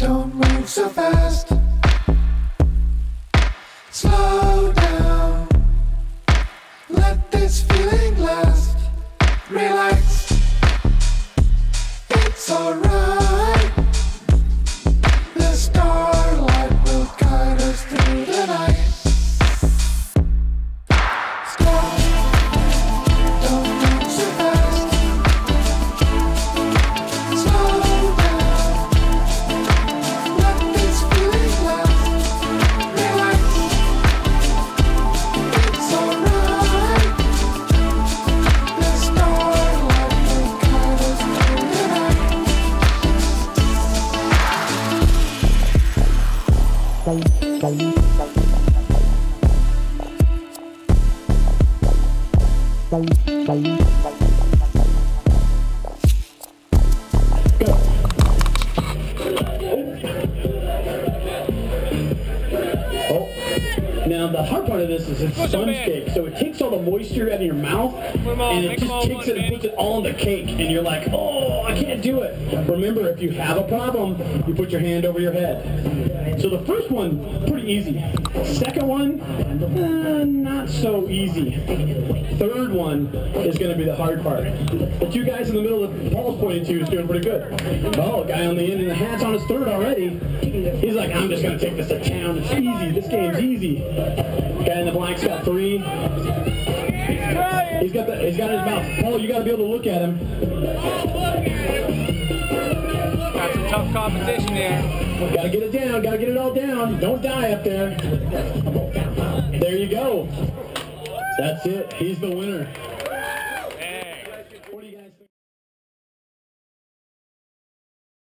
Don't move so fast. Slow down. Let this feeling. Oh. Now the hard part of this is it's Push 'em sponge cake, so it takes all the moisture out of your mouth, all, and it just takes it and man. puts it all in the cake, and you're like, oh, I can't do it. Remember, if you have a problem, you put your hand over your head. So the first one, pretty easy. Second one, uh, not so easy. Third one is going to be the hard part. The two guys in the middle that Paul's pointing to is doing pretty good. Oh, guy on the end, and the hat's on his third already. He's like, I'm just going to take this to town. It's easy. This game's easy. Guy in the black's got three. He's got the, he's got his mouth. Paul, you got to be able to look at him. Got some tough competition there. Got to get it down. Got to get it all down. Don't die up there. There you go. That's it. He's the winner.